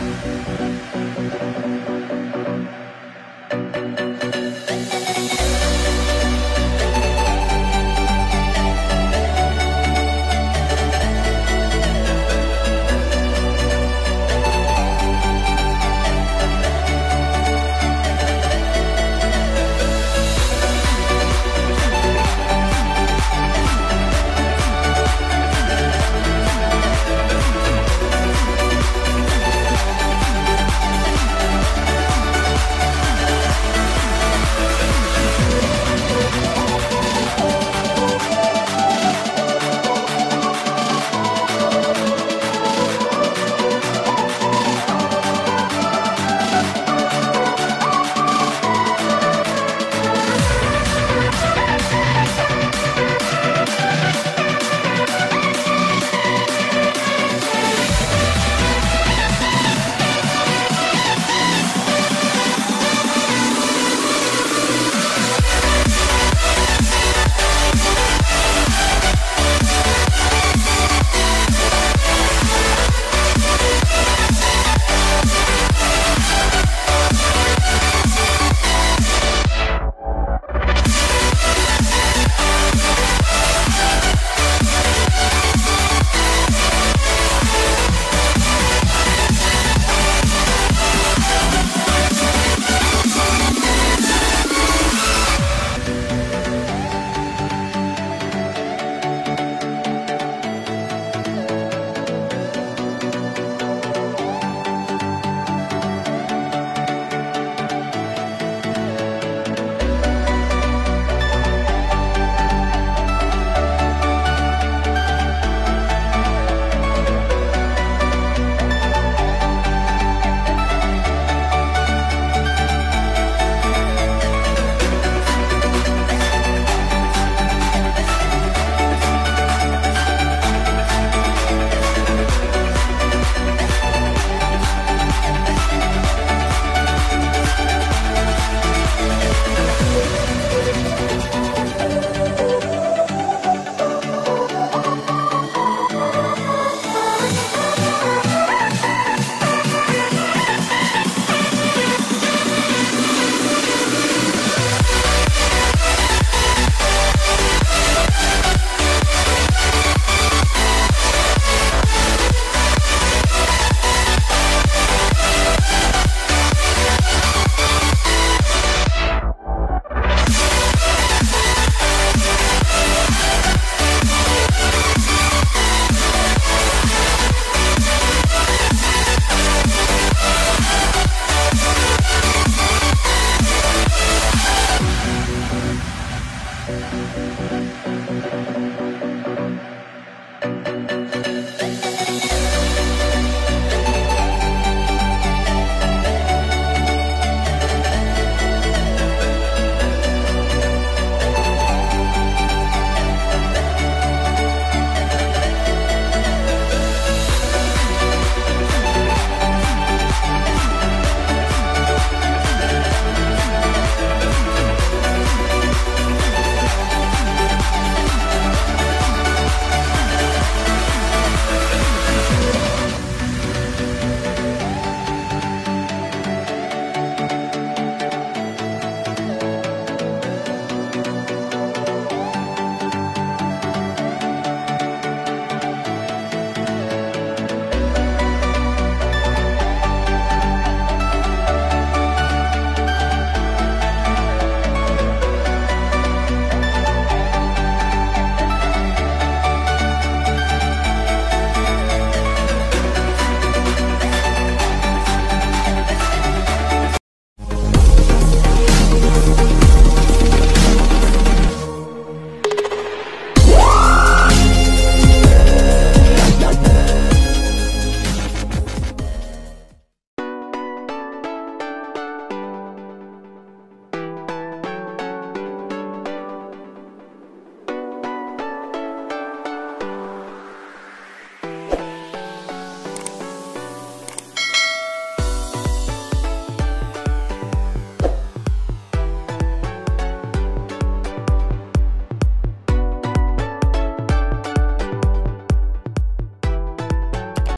Música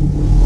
Bye.